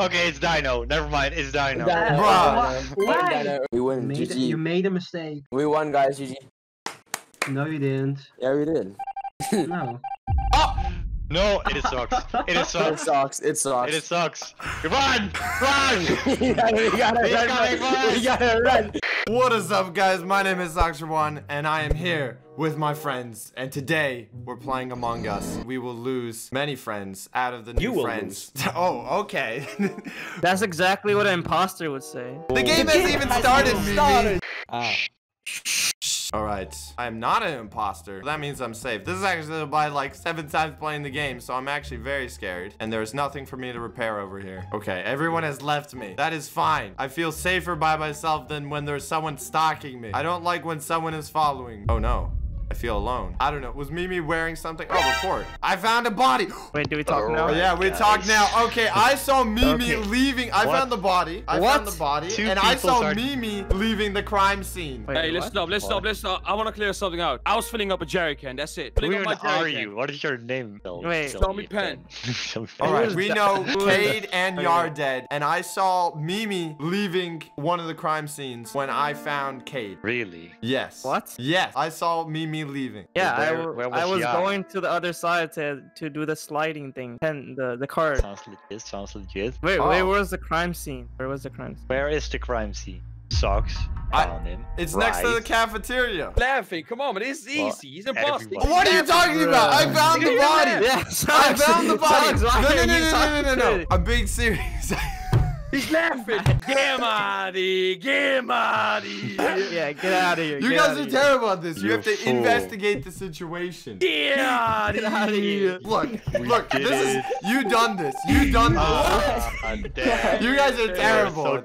Okay, it's Dino. Never mind, it's Dino. Dino. Bruh. Why? Dino. We You win. made, a, you made a mistake. We won, guys. GG. No, you didn't. Yeah, we did. No. Oh! No, it is sucks. It is It sucks. It sucks. It sucks. It is sucks. Run! Run! we gotta, we gotta He's run. coming for man. us. We gotta run. What is up, guys? My name is Dr. One, and I am here with my friends. And today, we're playing Among Us. We will lose many friends out of the new You will friends. oh, okay. That's exactly what an imposter would say. the game The has game even has started, even started. Ah. All right, I am not an imposter. That means I'm safe. This is actually by like seven times playing the game, so I'm actually very scared. And there's nothing for me to repair over here. Okay, everyone has left me. That is fine. I feel safer by myself than when there's someone stalking me. I don't like when someone is following. Oh no. I feel alone. I don't know. Was Mimi wearing something? Oh, report. I found a body. Wait, do we talk Oh, now? Yeah, we guys. talk now. Okay, I saw Mimi Okay. leaving. I What? found the body. I What? found the body. Two and I saw are- Mimi leaving the crime scene. Wait, Hey, what? listen up, listen up, listen up. I want to clear something out. I was filling up a jerry can. That's it. Who Filling up even my are you? What is your name? Tell- Wait. tell Tell me me pen. Tell me All pen. right, we know Who is Cade and Okay. Yar dead, and I saw Mimi leaving one of the crime scenes when I found Cade. Really? Yes. What? Yes, I saw Mimi leaving. Yeah, I, Where- w- where I was was Jan? going to the other side to to do the sliding thing, and the the card. Sounds legit. Sounds legit. Wait, Oh. wait, where was the crime scene? Where was the crime scene? Where is the crime scene? Socks. I- Found him. It's next to the cafeteria. Laughing. Come on, man. It's Well, easy. He's imposter. everybody- What are you talking about? I found the body. Yeah, I Socks, found the body. Socks, No, no, no, no, no, no, no, no. I'm being serious. He's laughing. Get Marty. Get Marty. Yeah, get out of here. You get guys outta are here. terrible at this. You You have to fool. investigate the situation. Get Marty. Get outta here. Look, look, this is you done this. You done this. Ah, damn. You guys You're terrible.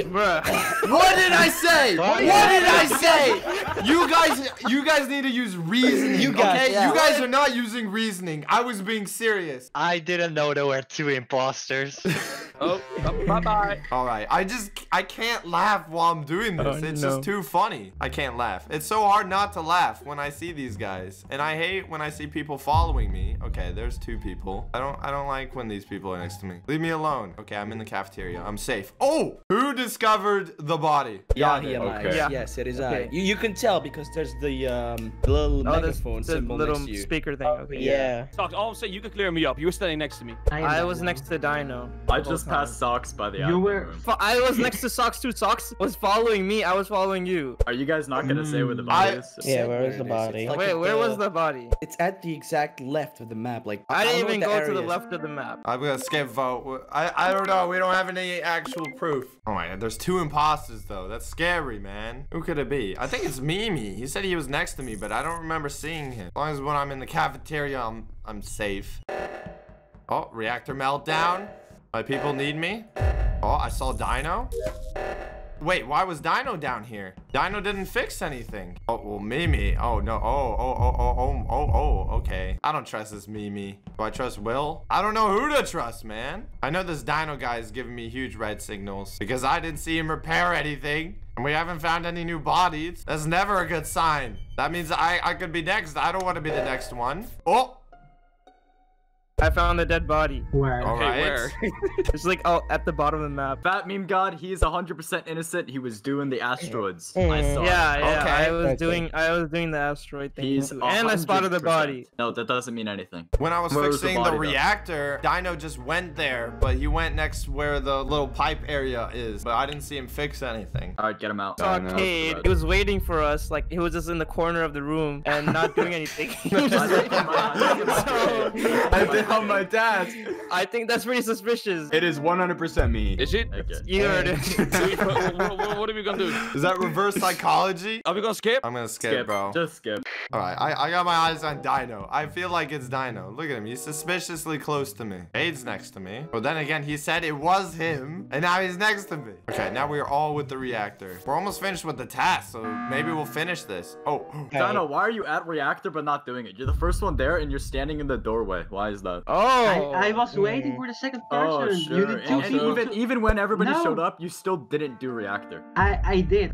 Bruh. what did I say? What What did did I say? You guys, you guys need to use reasoning. You guys, okay? yeah. You guys are not using reasoning. I was being serious. I didn't know there were two imposters. Oh, bye bye. All right, I just I can't laugh while I'm doing this. Oh, it's no. just too funny. I can't laugh. It's so hard not to laugh when I see these guys, and I hate when I see people following me. Okay, there's two people. I don't I don't like when these people are next to me. Leave me alone. Okay, I'm in the cafeteria. I'm safe. Oh, who discovered the body? Yeah, he it. yeah, Okay. Yeah. Yes, it is Okay. I. You, you can tell because there's the um little Oh, megaphone the symbol little next to you. speaker thing. Okay, Yeah. Socks, all I'm saying, you can clear me up. You were standing next to me. I, I was next to Dino. I just passed socks by the You were- room. I was next to Socks too. Socks was following me. I was following you. Are you guys not gonna say where the Mm. body I- is? Yeah, where is the body? Wait, where was the body? It's at the exact left of the map. Like I didn't even go to the left of the map. I'm gonna skip vote. I I don't know. We don't have any actual proof. Oh my there's two imposters though. That's scary, man. Who could it be? I think it's Mimi. He said he was next to me, but I don't remember seeing him. As long as when I'm in the cafeteria, I'm I'm safe. Oh, reactor meltdown. My people need me. Oh, I saw Dino. Wait, why was Dino down here? Dino didn't fix anything. Oh, well, Mimi. Oh, no. Oh, oh, oh, oh, oh, oh, oh, okay. I don't trust this Mimi. Do I trust Will? I don't know who to trust, man. I know this Dino guy is giving me huge red signals because I didn't see him repair anything. And we haven't found any new bodies. That's never a good sign. That means I, I could be next. I don't want to be the next one. Oh, I found the dead body. Where? all right. where? It's like oh at the bottom of the map. Fat meme god, he is 100% innocent. He was doing the asteroids. I saw. it. Yeah, yeah. Okay. I was Okay. doing I was doing the asteroid thing. He's too. and I spotted the body. No, that doesn't mean anything. When I was Where was the fixing the, reactor, Dino just went there, but he went next where the little pipe area is. But I didn't see him fix anything. All right, get him out. Arcade. He was waiting for us. Like he was just in the corner of the room and not doing anything. He was just waiting. So, I did on my dad. I think that's pretty suspicious. It is 100% me. Is it? Okay. You heard it. what, what- what are we gonna do? Is that reverse psychology? Are we gonna skip? I'm gonna skip, Skip, bro. Just skip. All right, I, I got my eyes on Dino. I feel like it's Dino. Look at him. He's suspiciously close to me. Aid's next to me. But then again, he said it was him, and now he's next to me. Okay, now we are all with the reactor. We're almost finished with the task, so maybe we'll finish this. Oh, Dino, why are you at reactor but not doing it? You're the first one there and you're standing in the doorway. Why is that? Oh. I, I oh. was waiting for the second Oh, person. sure. You did two And people even even when everybody No. showed up, you still didn't do reactor. I I did.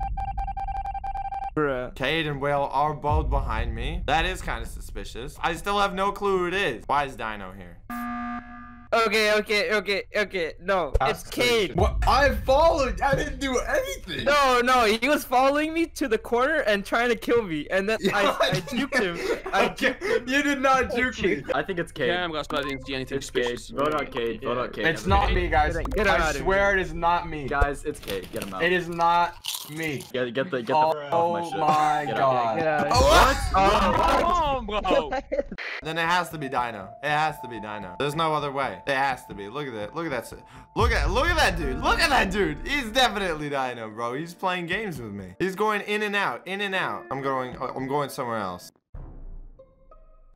Bruh. Cade and Will are both behind me. That is kind of suspicious. I still have no clue who it is. Why is Dino here? Okay, okay, okay, okay. No, it's Cade. What? I followed. I didn't do anything. No, no, he was following me to the corner and trying to kill me, and then I, I juked him. I Okay, juked him. You did not oh, juke me. I think it's Cade. Cameras, but I didn't see anything It's Cade. suspicious. Vote on Cade. Vote on Cade. It's not me, guys. Get out I of swear it is not me. Guys, it's Cade. Get him out. It is not me. Get, get the get the Oh, f- my shit. my Get out. god. Get out of Oh, Come on, bro. Then it has to be Dino. It has to be Dino. There's no other way. It has to be. Look at that. Look at that. Look at look at that dude. Look at that dude. He's definitely Dino, bro. He's playing games with me. He's going in and out, in and out. I'm going. I'm going somewhere else.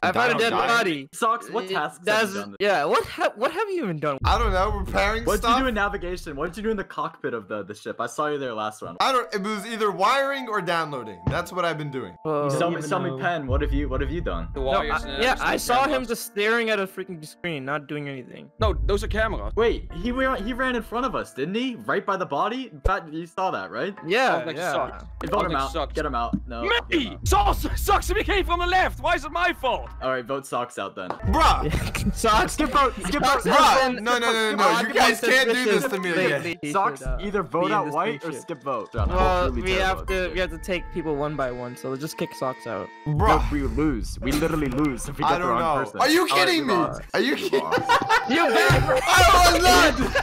I found a dead died? body. Socks, what It- tasks have that's- you done? Yeah, what ha what have you even done? I don't know. Repairing What did you do in navigation? What did you do in the cockpit of the, the ship? I saw you there last round. I don't. It was either wiring or downloading. That's what I've been doing. Whoa. Sell me, even sell me pen. What have you What have you done? The No, I- and yeah, I saw him just staring at a freaking screen, not doing anything. No, those are cameras. Wait, he ran he ran in front of us, didn't he? Right by the body. In fact, you saw that, right? Yeah, like yeah. sucked. Vote him out. sucked. Get him out. No. get him Me! out. Socks, socks to me came from the left. Why is it my fault? All right, vote socks out then. Bruh. Socks. Skip vote. Skip vote. Socks Bruh. No, no, no, no, no. You guys can't do this to me again. Socks either vote out white or skip vote. John, Well, we have to we have to take people one by one, so let's just kick socks out. No, Bruh. we lose. We literally lose if we get I the don't wrong know. person. Are you kidding we me? lost. Are you kidding? lost. You back! I was not.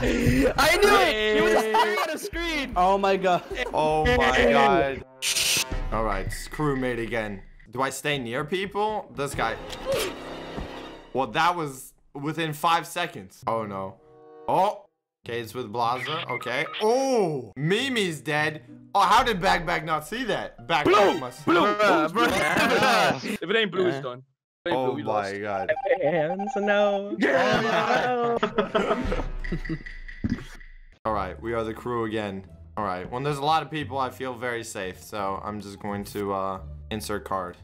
I knew it! He was staring at a screen! Oh my god. Oh my god. All right, crewmate again. Do I stay near people? This guy. Well, that was within five seconds. Oh no. Oh. Okay, it's with Blaza. Okay. Oh, Mimi's dead. Oh, how did Bag Bag not see that? Bag Bag must. Blue! Bruh, bruh. if it ain't blue, it's Yeah. done. It Oh blue, we lost. my god. Hands, no. All right, we are the crew again. All right, when there's a lot of people, I feel very safe. So I'm just going to uh, insert card.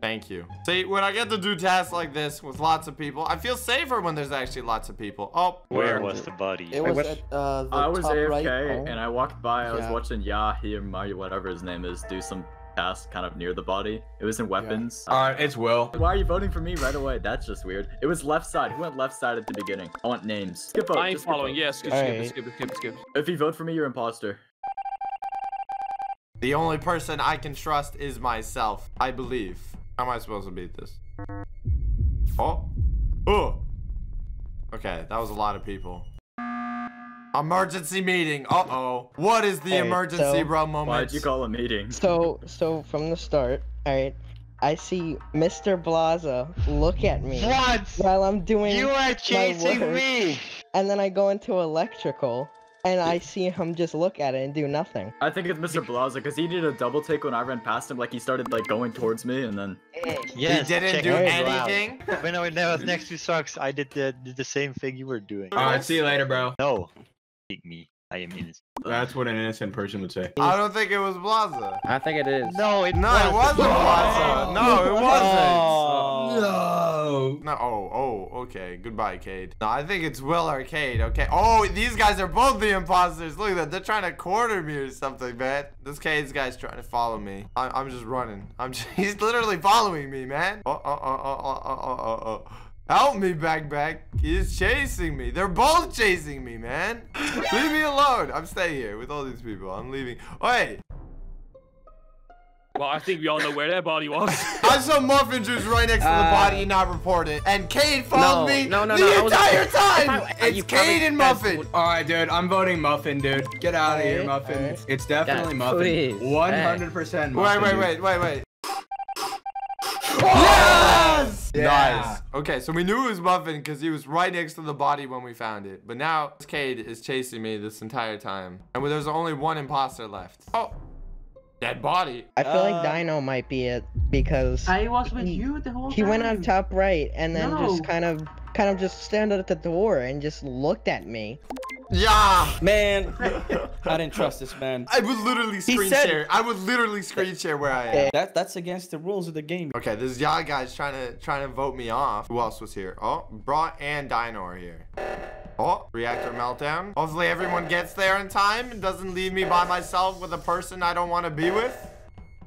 Thank you. See, when I get to do tasks like this with lots of people, I feel safer when there's actually lots of people. Oh, Where was the body? It was at uh, the I was top AFK right. Oh. and I walked by. I was watching Yahi or Mario, whatever his name is, do some task kind of near the body. It was in weapons. Alright, it's Will. Why are you voting for me right away? That's just weird. It was left side. Who went left side at the beginning? I want names. Skip vote. I ain't just following. vote. Yeah, skip, skip, Alright. skip, skip, skip. If you vote for me, you're imposter. The only person I can trust is myself, I believe. How am I supposed to beat this? Oh. Oh. Okay, that was a lot of people. Emergency meeting. Uh-oh. What is the Hey, emergency, so- bro moment? Why'd you call a meeting? So, so from the start, alright, I see Mr. Blaza look at me What? while I'm doing, You are chasing work. me! and then I go into electrical, and I see him just look at it and do nothing. I think it's Mr. Blaza because he did a double take when I ran past him. Like he started like going towards me and then. Yes, he didn't do anything? When I when I was next to Socks, I did the, did the same thing you were doing. Alright, see you later, bro. No. Pick me. I am innocent. That's what an innocent person would say. I don't think it was Blaza. I think it is. No, it no, wasn't. it wasn't Blaza. No, it wasn't. Oh. No. No. Oh, oh, okay. Goodbye, Cade. No, I think it's Will Arcade. Okay. Oh, these guys are both the imposters. Look at that. They're trying to quarter me or something, man. This Cade's guy's trying to follow me. I I'm just running. I'm just, he's literally following me, man. Oh, oh, oh, oh, oh, oh, oh, oh. oh. Help me, back, back. He's chasing me. They're both chasing me, man. Leave me alone. I'm staying here with all these people. I'm leaving. Wait. Well, I think we all know where that body was. I saw Muffin Juice right next to the Uh, body and not reported. And Cade followed No, me no, no, the no, I was- entire if time. I- it's you Cade and Muffin. would- Alright, dude, I'm voting Muffin, dude. Get out of here, Alright, Muffin. alright. It's, it's definitely God, Muffin. please. 100% Muffin. Wait, wait, dude. wait, wait, wait. Yes! Yeah. Nice. Okay, so we knew it was Muffin because he was right next to the body when we found it. But now Cade is chasing me this entire time. And there's only one imposter left. Oh. Dead body. I feel Uh, like Dino might be it because I was with he- you the whole he time. went on top right and then just kind of, kind of just stand out at the door and just looked at me. Yeah. Man, I didn't trust this man. I would literally screen said- share. I would literally screen share where I am. That that's against the rules of the game. Okay, this Yaw guy's trying to trying to vote me off. Who else was here? Oh, Bra and Dino are here. Oh, reactor meltdown. Hopefully everyone gets there in time and doesn't leave me by myself with a person I don't want to be with.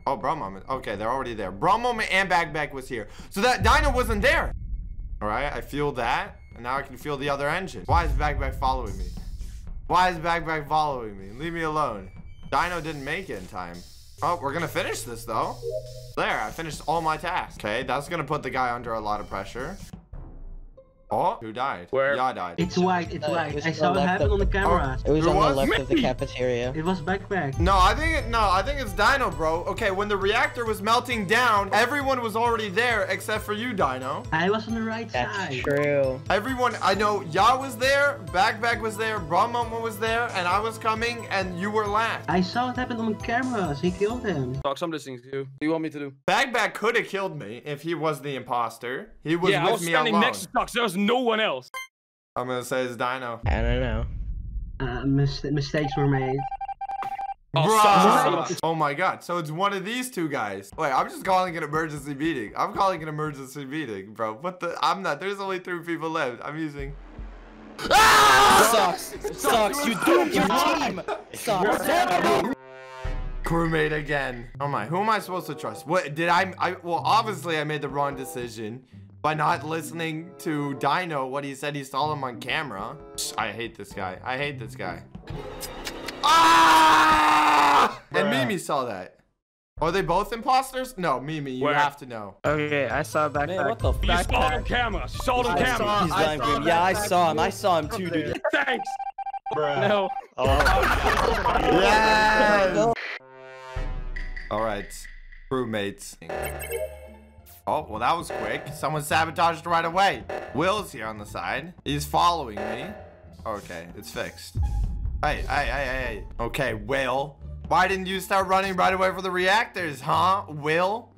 Oh, Bra Moment. Okay, they're already there. Bra Moment and Bag Bag was here. So that Dino wasn't there. All right, I feel that. And now I can feel the other engine. Why is Backback following me? Why is Backback following me? Leave me alone. Dino didn't make it in time. Oh, we're gonna finish this though. There, I finished all my tasks. Okay, that's gonna put the guy under a lot of pressure. Oh, who died? Where? Yeah, died. It's white, it's Uh, white. it I saw the it happen of- on the camera. It was on was? the left of the cafeteria. It was backpack. No, I think it, no, I think it's Dino, bro. Okay, when the reactor was melting down, everyone was already there except for you, Dino. I was on the right That's side. true. Everyone, I know Ya was there, Backback was there, Brahma was there, and I was coming, and you were last. I saw it happen on the cameras. He killed him. Docs, I'm listening to you. What do you want me to do? Backback could have killed me if he was the imposter. He was yeah, with I was standing alone. next to Docs. There was no one else. I'm gonna say it's Dino. I don't know. Uh, mis- mistakes were made. Oh, Bruh. sucks. Oh my god, so it's one of these two guys. Wait, I'm just calling an emergency meeting. I'm calling an emergency meeting, bro. What the? I'm not. There's only three people left. I'm using. Ah! Sucks. Sucks. You doomed your team. Sucks. Crewmate again. Oh my, who am I supposed to trust? What did I, I? Well, obviously I made the wrong decision by not listening to Dino. What he said he saw him on camera. I hate this guy. I hate this guy. Ah! And Mimi saw that. Are they both imposters? No, Mimi, you Where? have to know. Okay, I saw backpack. Man, what the You fuck? saw it on camera. You saw it on camera. saw- He's lying, saw Grim. Yeah, I saw him. I saw him too, dude. Thanks. No. Oh, Yes! All right, crewmates. Oh, well, that was quick. Someone sabotaged right away. Will's here on the side. He's following me. Okay, it's fixed. Hey, hey, hey, hey, hey. Okay, Will. Why didn't you start running right away for the reactors, huh, Will?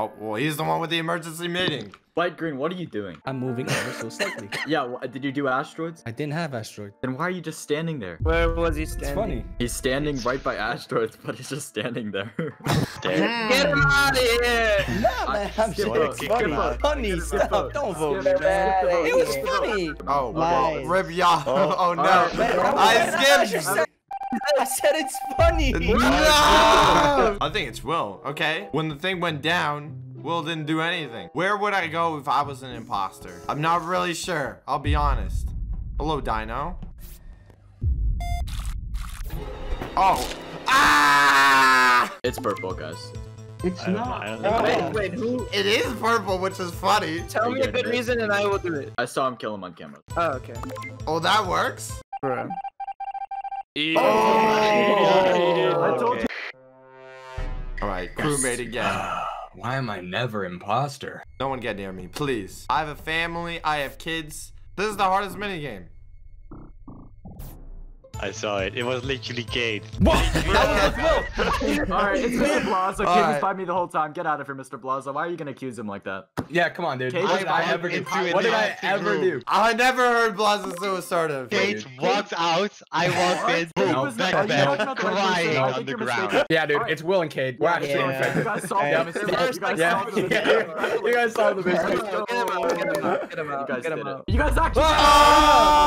Oh, well, he's the one with the emergency meeting. White Green, what are you doing? I'm moving ever so slightly. Yeah, wh- did you do asteroids? I didn't have asteroids. Then why are you just standing there? Where was he standing? It's funny. He's standing right by asteroids, but he's just standing there. Get him out of here! Nah, man. I'm just vote, it's skip funny. vote. Funny Skip stuff. Don't vote, Skip man. It was funny. Oh, Lies. well, rip ya. Oh. Oh, no. Alright, Man, I skipped. said- I said it's funny. No! I think it's Will. Okay. When the thing went down, Will didn't do anything. Where would I go if I was an imposter? I'm not really sure. I'll be honest. Hello, Dino. Oh. Ah! it's purple, guys. It's don't know. not. I don't know. Wait, wait, who? It is purple, which is funny. Tell me a good reason and I will do it. I saw him kill him on camera. Oh, okay. Oh, that works? Bro. Yeah. Oh. I told you. All right, crewmate again. Ah, why am I never imposter? No one get near me, please. I have a family. I have kids. This is the hardest minigame. I saw it. It was literally Kate. What's Will? Alright, it's Mr. Blaza. Kid Alright. was by me the whole time. Get out of here, Mr. Blaza. Why are you gonna accuse him like that? Yeah, come on, dude. Kate What did I by ever me do? What did I ever room. do? I never heard Blaza's assertive. Kate walks out. I walk in. Kate Boom. was not- Back are you back. about the right person? Crying on the ground. Yeah, dude, it's Will and Cade. We're Yeah, actually yeah. You guys solved Yeah. the mystery. You guys Yeah, solved the mystery. you guys solved the Get him out, get him out, get him out, get him out, guys get him did it. out. You guys actually.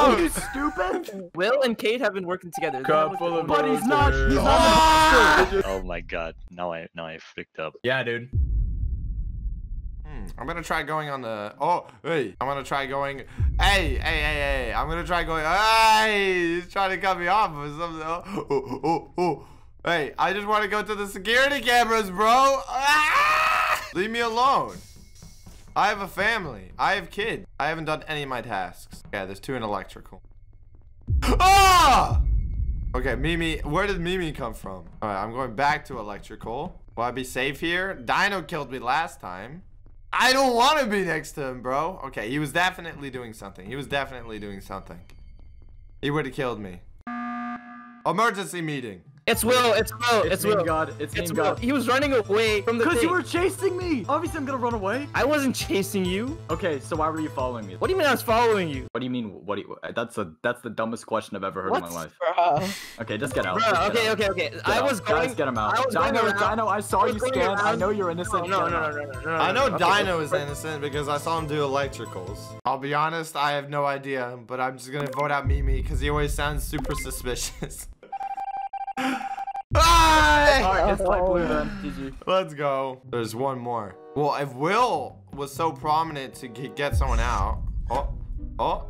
Oh! You stupid. Will and Kate have been working together. That Cup was full the- of But he's not. He's not. Ah! Oh my god. Now I now I flicked up. Yeah, dude. Hmm, I'm gonna try going on the. Oh, hey, I'm gonna try going. Hey, hey, hey, hey! I'm gonna try going. Hey, he's trying to cut me off or something. Oh, oh, oh, oh. Hey, I just want to go to the security cameras, bro. Ah! Leave me alone. I have a family. I have kids. I haven't done any of my tasks. Yeah, there's two in electrical. Ah! Okay, Mimi, where did Mimi come from? All right, I'm going back to electrical. Will I be safe here? Dino killed me last time. I don't want to be next to him, bro. Okay, he was definitely doing something. He was definitely doing something. He would have killed me. Emergency meeting. It's Will. It's Will. It's It's Will. God. It's It's Will. God. He was running away from the Because thing. you were chasing me. Obviously, I'm gonna run away. I wasn't chasing you. Okay, so why were you following me? What do you mean I was following you? What do you mean? What do you? That's a that's the dumbest question I've ever heard What? in my life. Bruh. Okay, just get out. Bro, just get okay, out. okay, okay. Get I out. was going. Guys, get him out. I was going Dino, around. Dino, I saw I you going scan. I know you're innocent. No, Get no, no, no, no, no, no. I know okay, Dino is innocent because I saw him do electricals. I'll be honest, I have no idea, but I'm just gonna vote out Mimi because he always sounds super suspicious. Bye! Alright, it's light blue then. GG. Let's go. There's one more. Well, if Will was so prominent to get someone out. Oh, Oh,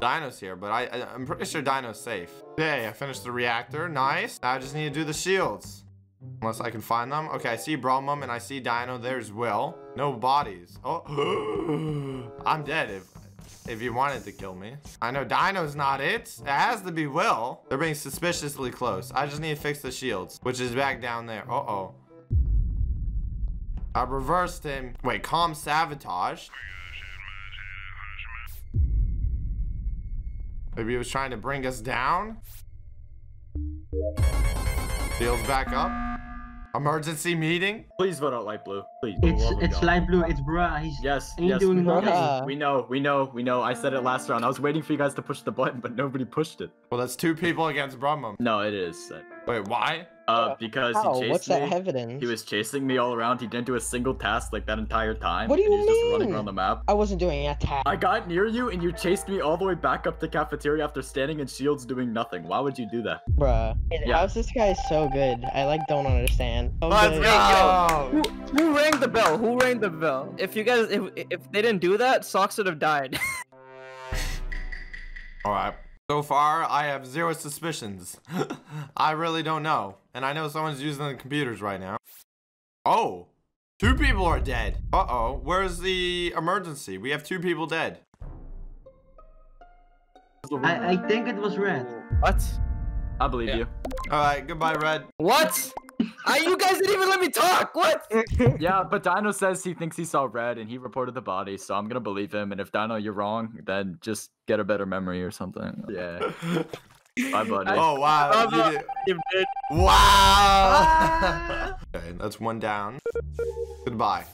Dino's here, but I, I I'm pretty sure Dino's safe. Okay, I finished the reactor. Nice. Now I just need to do the shields. Unless I can find them. Okay, I see Bromum and I see Dino. There's Will. No bodies. Oh, I'm dead if if you wanted to kill me. I know Dino's not it. It has to be Will. They're being suspiciously close. I just need to fix the shields, which is back down there. Uh-oh. I reversed him. Wait, calm sabotage. Maybe he was trying to bring us down. Shields back up. Emergency meeting. Please vote out light blue. Please. It's love of it's God. light blue. It's bruh. He's Yes, yes, doing we, nothing. We know, we know, we know. I said it last round. I was waiting for you guys to push the button, but nobody pushed it. Well, that's two people against Brumum. No, it is. Wait, why? Uh, because How? he chased What's me. that evidence? He was chasing me all around. He didn't do a single task like that entire time. What do and you he was just running mean? around the map. I wasn't doing a task. I got near you and you chased me all the way back up the cafeteria after standing in shields doing nothing. Why would you do that? Bruh. Yeah. How's this guy so good? I like don't understand. So Let's good. go. Who, who rang the bell? Who rang the bell? If you guys, if if they didn't do that, Socks would have died. All right. So far, I have zero suspicions. I really don't know. And I know someone's using the computers right now. Oh, two people are dead. Uh-oh. Where's the emergency? We have two people dead. I, I think it was red. what? I believe Yeah. you. All right. Goodbye, Red. What? I, you guys didn't even let me talk. What? Yeah, but Dino says he thinks he saw red and he reported the body, so I'm gonna believe him. And if Dino, you're wrong, then just get a better memory or something. Yeah. Bye, buddy. Oh, wow. I'm you not- did- You did. Wow. okay, that's one down. Goodbye.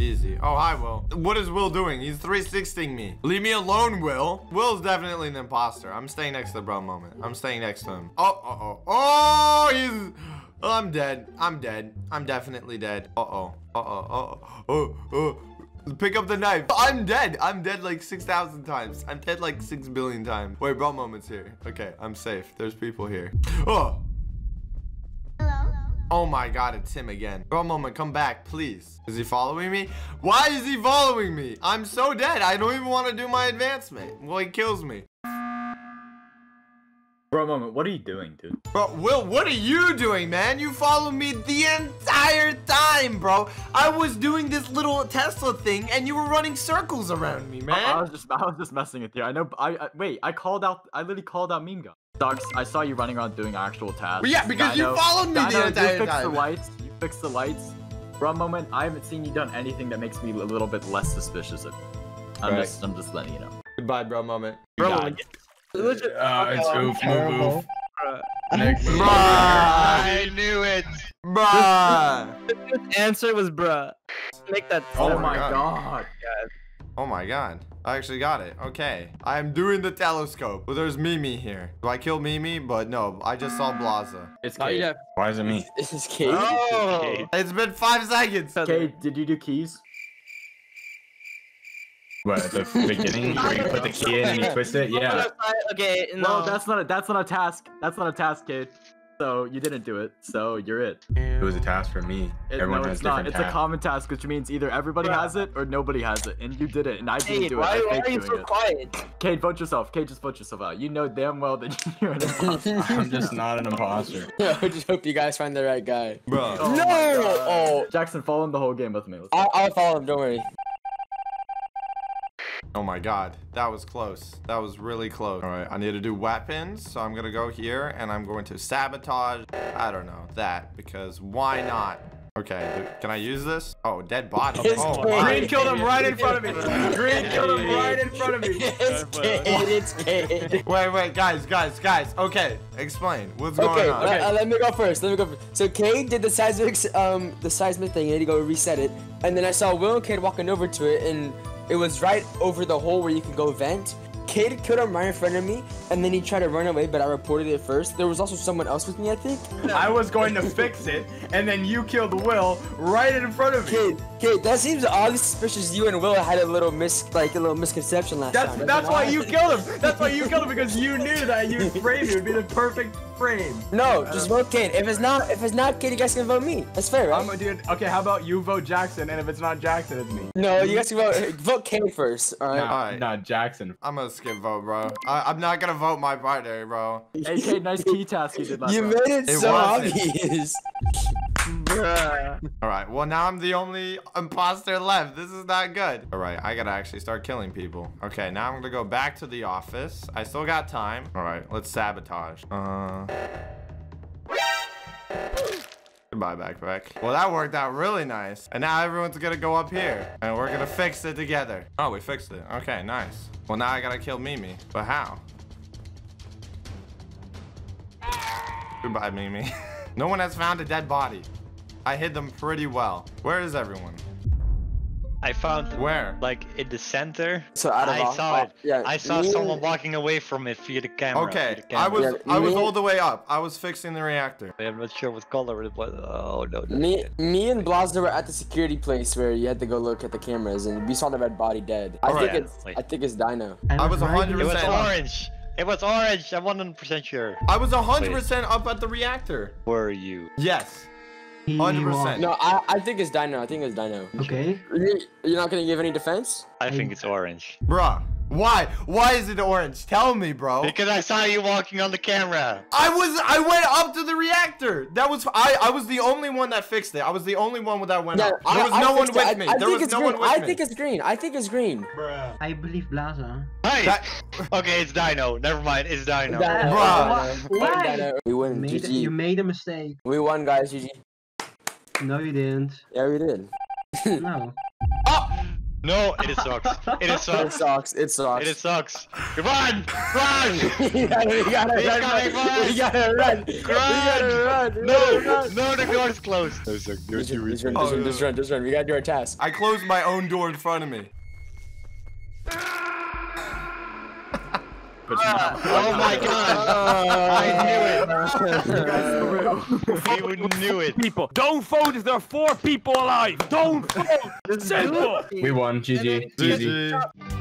Easy. Oh, hi, Will. What is Will doing? He's 360ing me. Leave me alone, Will. Will's definitely an imposter. I'm staying next to the bro moment. I'm staying next to him. Oh, oh, oh. Oh, he's... Oh, I'm dead. I'm dead. I'm definitely dead. Uh-oh. Uh-oh. Uh-oh. Oh, oh. Pick up the knife. I'm dead. I'm dead like 6,000 times. I'm dead like 6 billion times. Wait, bro moment's here. Okay, I'm safe. There's people here. Oh. Hello? Oh my god, it's him again. Bro moment, come back, please. Is he following me? Why is he following me? I'm so dead. I don't even want to do my advancement. Well, he kills me. Bro, moment, what are you doing, dude? Bro, Will, what are you doing, man? You followed me the entire time, bro. I was doing this little Tesla thing, and you were running circles around me, I, I man. was just, I was just messing with you. I know. I, I wait. I called out. I literally called out Meme Guy. Sucks. I saw you running around doing actual tasks. Well, yeah, because you followed me the Dino, entire you fixed the time. lights. You fixed the lights. For a moment, I haven't seen you done anything that makes me a little bit less suspicious of you. I'm Right. just, I'm just letting you know. Goodbye, bro moment. You Bro, died. Legit- Uh, it's I'm oof, move, terrible. bruh. I knew it. Bruh. The answer was bruh. Make that. Oh, my my God. god. Oh my god. I actually got it. Okay. I am doing the telescope. Well, there's Mimi here. Do I kill Mimi? But no, I just saw Blaza. It's Not Kate. yet. Why is it me? This is Kate. Oh. It's been five seconds. Kate, did you do keys? What, at the beginning where you put the key in and you twist it? Yeah. Okay. No. Well, that's not a, that's not a task. That's not a task, Kate. So you didn't do it. So you're it. It was a task for me. It- Everyone no, has it's not. different It's a common task, which means either everybody Bruh. has it or nobody has it, and you did it, and I didn't Hey, do it. why, I why faked are you so it. quiet? Kate, vote yourself. Kate, just vote yourself out. You know damn well that you're an imposter. I'm just not an imposter. I just hope you guys find the right guy. Bro. Oh no! Oh, Jackson, follow him the whole game with me. I'll, I'll follow him. Don't worry. Oh my god. That was close. That was really close. All right. I need to do weapons. So I'm going to go here and I'm going to sabotage. I don't know. That. Because why not? Okay. Can I use this? Oh, dead body. It's Oh, Kate. Green killed him right in front of me. Green killed him right in front of me. It's Kate. It's Kate. Wait, wait, guys, guys, guys. Okay. Explain. What's Okay, going on? let, uh, let me go first. Let me go. First. So Cade did the seismic, um, the seismic thing. He had to go reset it, and then I saw Will and Cade walking over to it, and it was right over the hole where you can go vent. Cade killed him right in front of me, and then he tried to run away, but I reported it first. There was also someone else with me, I think. I was going to fix it, and then you killed Will right in front of me. Kid, kid, that seems oddly suspicious. You and Will had a little mis, like a little misconception last That's time. that's that's why you killed him. That's why you killed him because you knew that you framed it would be the perfect frame. No, uh, just vote Kid. If it's not, if it's not Kid, you guys can vote me. That's fair, right? I'm a dude. Okay, how about you vote Jackson, and if it's not Jackson, it's me. no, you guys can vote vote Kid first. All right. Nah, Alright. nah, Jackson. I'm gonna skip vote, bro. I, I'm not gonna vote my partner, bro. AK, nice key task you did last You round. made it, It so wasn't. obvious. All right. Well, now I'm the only imposter left. This is not good. All right. I gotta actually start killing people. Okay. Now I'm gonna go back to the office. I still got time. All right. Let's sabotage. Uh. Goodbye, backpack. Well, that worked out really nice. And now everyone's gonna go up here. And we're gonna fix it together. Oh, we fixed it. Okay, nice. Well, now I gotta kill Mimi. But how? Goodbye, Mimi. no one has found a dead body. I hid them pretty well. Where is everyone? I found Where? like in the center. So out of I all- saw all- it. yeah, I saw me someone walking away from it via the camera. Okay, the I was Yeah, I was all the way up. I was fixing the reactor. I'm not sure what color it was. Oh no. no. Me, me and Blazer were at the security place where you had to go look at the cameras, and we saw the red body dead. I Alright. think it's, Wait. I think it's Dino. I was 100% It was Percent. orange. It was orange. I'm 100% sure. I was 100% up at the reactor. Were you? Yes. 100%. No, I, I think it's Dino. I think it's Dino. Okay. You- You're not gonna give any defense? I think it's orange. Bruh. Why? Why is it orange? Tell me, bro. Because I saw you walking on the camera. I was I went up to the reactor. That was I I was the only one that fixed it. I was the only one that went up. There was I no one fixed it. with I- me. I, there was no green. one with I me. I think it's green. I think it's green. I believe Blaza. Hey. That- Okay, it's Dino. Never mind. It's Dino. Dino. Bruh. Dino. Why? Dino. We win. Made GG. you made a mistake. We won, guys. GG. No, you didn't. Yeah, we did. No. No, it sucks. It is It sucks. It sucks. It sucks. It is sucks. Run! Run! we gotta, we gotta He's run. coming for We us. gotta run. We gotta run. We No! gotta run. No, the door is closed. No, sir. Just run, just run, just run, no. just run, just run. We gotta do our task. I closed my own door in front of me. Ah, oh my god! I knew it! We knew it! People, don't vote if there are four people alive. Don't vote. Simple. We won. GG. Easy. GG.